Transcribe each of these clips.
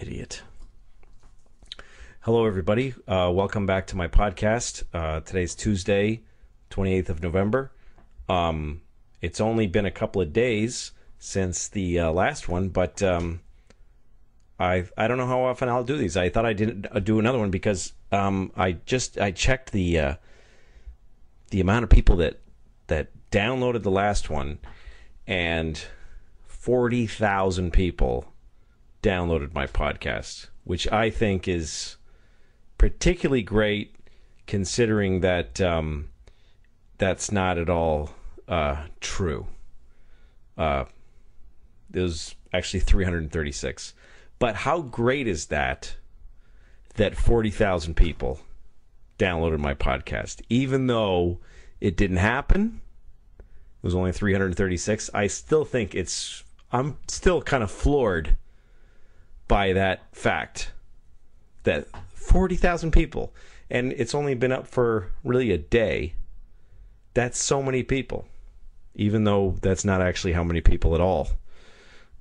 Idiot. Hello, everybody. Uh, welcome back to my podcast. Uh, today's Tuesday, 28th of November. Um, it's only been a couple of days since the uh, last one, but um, I I don't know how often I'll do these. I thought I didn't uh, do another one because um, I just I checked the uh, the amount of people that that downloaded the last one, and forty thousand people downloaded my podcast, which I think is particularly great considering that um, that's not at all uh, true. Uh, it was actually 336. But how great is that that 40,000 people downloaded my podcast? Even though it didn't happen, it was only 336. I still think it's, I'm still kind of floored by that fact that 40,000 people and it's only been up for really a day. That's so many people, even though that's not actually how many people at all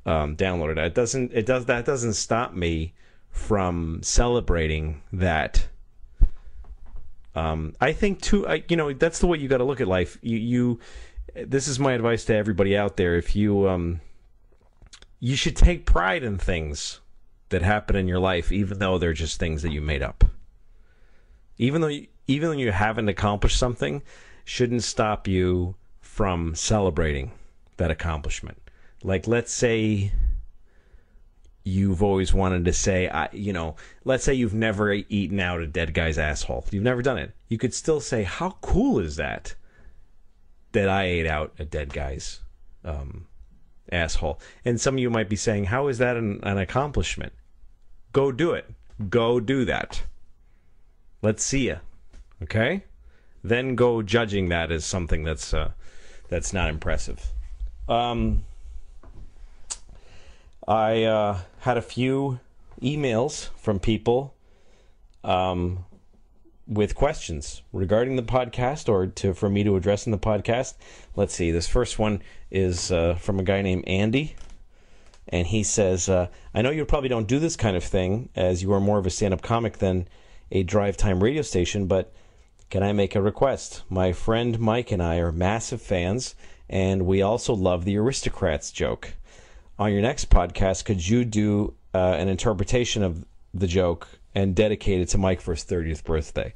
um, downloaded it. It doesn't. It does that doesn't stop me from celebrating that. Um, I think too. I, you know, that's the way you got to look at life. You, you. This is my advice to everybody out there. If you, um, you should take pride in things that happen in your life, even though they're just things that you made up. Even though, you, even though you haven't accomplished something, shouldn't stop you from celebrating that accomplishment. Like, let's say you've always wanted to say, I, you know, let's say you've never eaten out a dead guy's asshole. You've never done it. You could still say, how cool is that? That I ate out a dead guy's um, asshole. And some of you might be saying, how is that an, an accomplishment? Go do it. Go do that. Let's see you. Okay? Then go judging that as something that's uh, that's not impressive. Um, I uh, had a few emails from people um, with questions regarding the podcast or to for me to address in the podcast. Let's see. This first one is uh, from a guy named Andy. And he says, uh, I know you probably don't do this kind of thing as you are more of a stand up comic than a drive time radio station, but can I make a request? My friend Mike and I are massive fans, and we also love the aristocrats joke on your next podcast, could you do uh, an interpretation of the joke and dedicate it to Mike for his 30th birthday?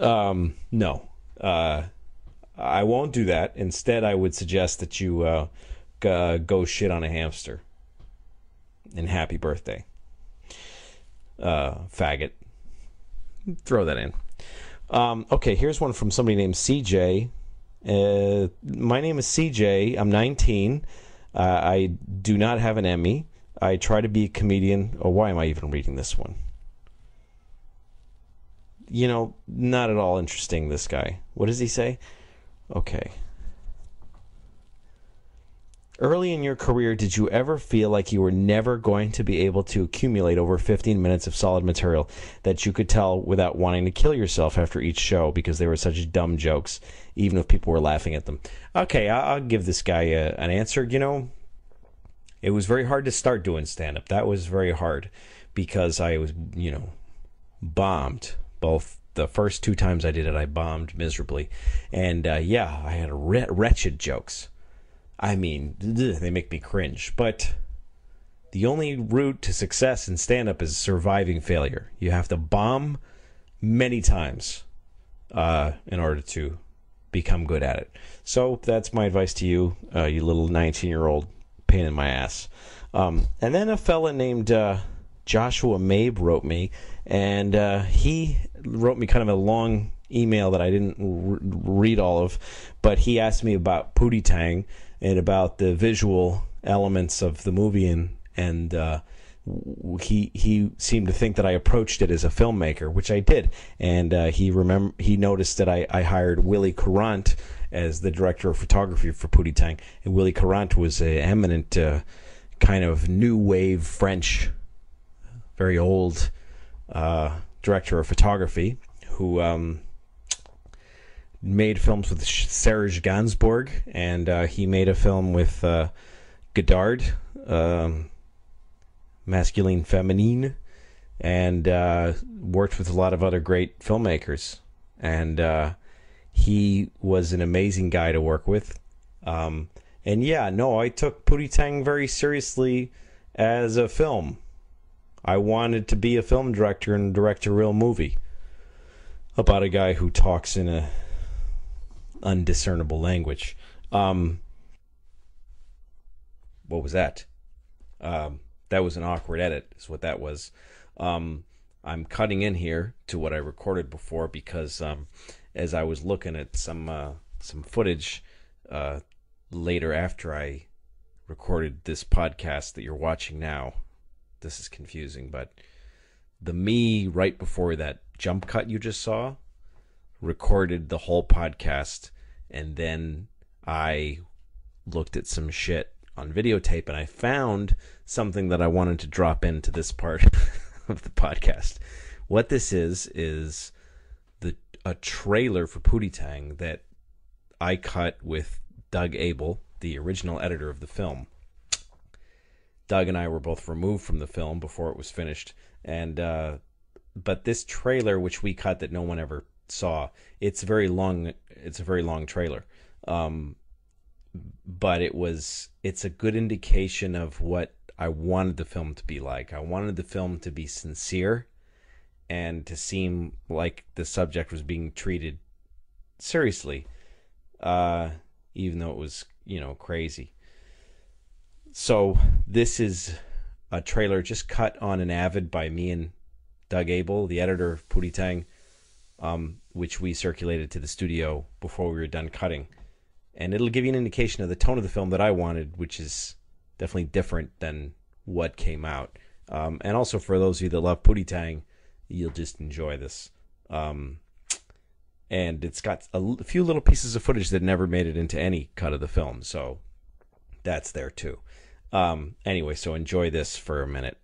Um, no. Uh, I won't do that. Instead, I would suggest that you uh, g- go shit on a hamster. And happy birthday. Uh, faggot. Throw that in. Um, okay, here's one from somebody named CJ. Uh, my name is CJ. I'm 19. Uh, I do not have an Emmy. I try to be a comedian. Oh, why am I even reading this one? You know, not at all interesting, this guy. What does he say? Okay. Early in your career, did you ever feel like you were never going to be able to accumulate over 15 minutes of solid material that you could tell without wanting to kill yourself after each show because they were such dumb jokes, even if people were laughing at them? Okay, I'll give this guy a, an answer. You know, it was very hard to start doing stand up. That was very hard because I was, you know, bombed both the first two times I did it, I bombed miserably. And uh, yeah, I had wretched jokes. I mean, they make me cringe. But the only route to success in stand up is surviving failure. You have to bomb many times uh, in order to become good at it. So that's my advice to you, uh, you little 19 year old pain in my ass. Um, and then a fella named uh, Joshua Mabe wrote me, and uh, he wrote me kind of a long email that I didn't r- read all of, but he asked me about Pootie Tang and about the visual elements of the movie and and uh, he he seemed to think that I approached it as a filmmaker, which I did, and uh, he remember he noticed that I, I hired Willy Kurant as the director of photography for Pootie Tang, and Willy Kurant was an eminent uh, kind of new wave French, very old uh, director of photography who um, made films with Serge Gainsbourg, and uh, he made a film with uh, Godard. Um, masculine, feminine, and uh, worked with a lot of other great filmmakers. And uh, he was an amazing guy to work with. Um, and yeah, no, I took Pootie Tang very seriously as a film. I wanted to be a film director and direct a real movie about a guy who talks in a undiscernible language. Um, what was that? Um, that was an awkward edit, is what that was. Um, I'm cutting in here to what I recorded before because um, as I was looking at some uh, some footage uh, later after I recorded this podcast that you're watching now, this is confusing, but the me right before that jump cut you just saw recorded the whole podcast and then I looked at some shit on videotape and I found something that I wanted to drop into this part of the podcast. What this is is the a trailer for Pootie Tang that I cut with Doug Abel, the original editor of the film. Doug and I were both removed from the film before it was finished, and uh, but this trailer, which we cut that no one ever saw, it's very long. It's a very long trailer, um, but it was it's a good indication of what I wanted the film to be like. I wanted the film to be sincere and to seem like the subject was being treated seriously, uh, even though it was you know crazy. So this is a trailer just cut on an Avid by me and Doug Abel, the editor of Pootie Tang, um, which we circulated to the studio before we were done cutting. And it'll give you an indication of the tone of the film that I wanted, which is definitely different than what came out. Um, and also for those of you that love Pootie Tang, you'll just enjoy this. Um, and it's got a, a few little pieces of footage that never made it into any cut of the film, so that's there too. Um, anyway, so enjoy this for a minute.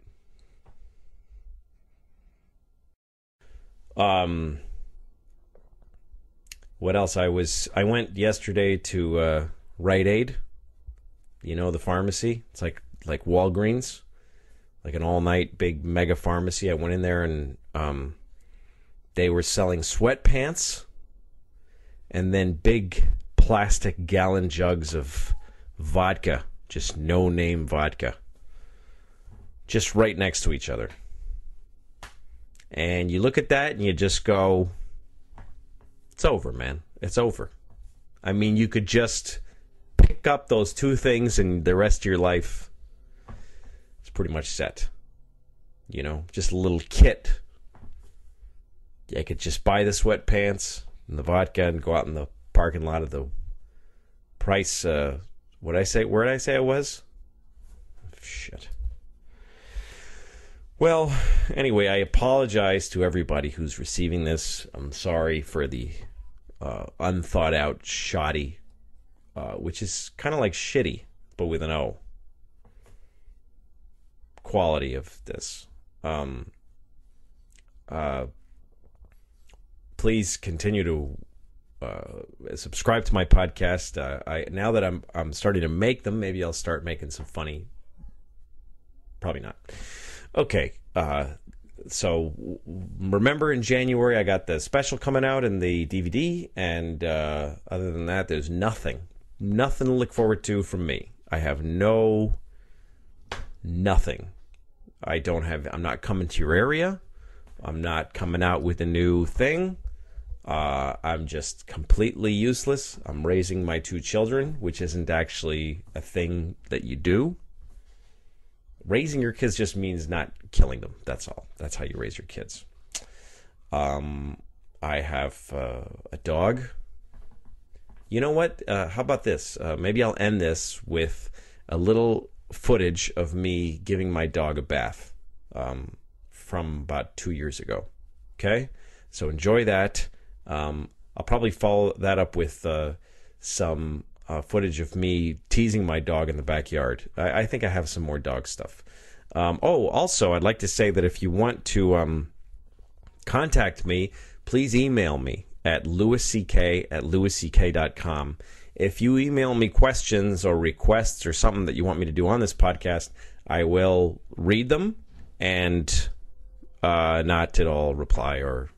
Um, what else? I was I went yesterday to uh, Rite Aid. You know the pharmacy. It's like like Walgreens, like an all night big mega pharmacy. I went in there and um, they were selling sweatpants and then big plastic gallon jugs of vodka just no name vodka. Just right next to each other. And you look at that and you just go, it's over, man. It's over. I mean, you could just pick up those two things and the rest of your life is pretty much set. You know, just a little kit. I could just buy the sweatpants and the vodka and go out in the parking lot of the price uh, what I say? Where did I say I was? Shit. Well, anyway, I apologize to everybody who's receiving this. I'm sorry for the uh, unthought out, shoddy, uh, which is kind of like shitty, but with an O. Quality of this. Um, uh, please continue to uh, subscribe to my podcast. Uh, I now that I'm I'm starting to make them, maybe I'll start making some funny. Probably not. Okay. Uh, so remember in January I got the special coming out in the DVD, and uh, other than that, there's nothing, nothing to look forward to from me. I have no, nothing. I don't have. I'm not coming to your area. I'm not coming out with a new thing. Uh, I'm just completely useless. I'm raising my two children, which isn't actually a thing that you do. Raising your kids just means not killing them. That's all. That's how you raise your kids. Um, I have uh, a dog. You know what? Uh, how about this? Uh, maybe I'll end this with a little footage of me giving my dog a bath um, from about two years ago. Okay? So enjoy that. Um, I'll probably follow that up with uh, some uh, footage of me teasing my dog in the backyard. I, I think I have some more dog stuff. Um, oh, also, I'd like to say that if you want to um, contact me, please email me at louisck at louisck.com. If you email me questions or requests or something that you want me to do on this podcast, I will read them and uh, not at all reply or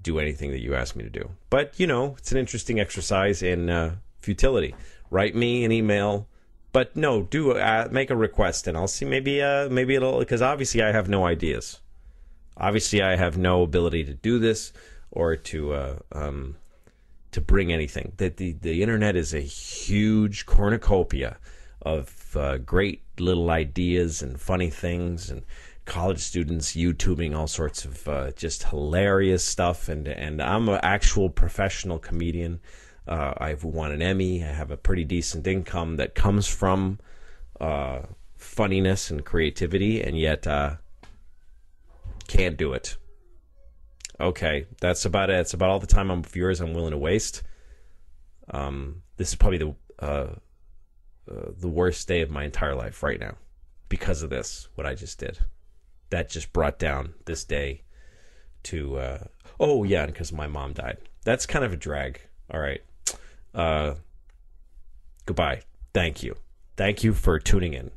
do anything that you ask me to do. But you know, it's an interesting exercise in uh, futility. Write me an email, but no, do uh, make a request, and I'll see. Maybe, uh, maybe it'll because obviously I have no ideas. Obviously, I have no ability to do this or to uh, um, to bring anything. That the the internet is a huge cornucopia of uh, great little ideas and funny things and college students YouTubing all sorts of uh, just hilarious stuff. And and I'm an actual professional comedian. Uh, I've won an Emmy. I have a pretty decent income that comes from uh, funniness and creativity, and yet uh, can't do it. Okay, that's about it. It's about all the time I'm viewers I'm willing to waste. Um, this is probably the uh, uh, the worst day of my entire life right now because of this. What I just did, that just brought down this day to. Uh, oh yeah, because my mom died. That's kind of a drag. All right. Uh, goodbye. Thank you. Thank you for tuning in.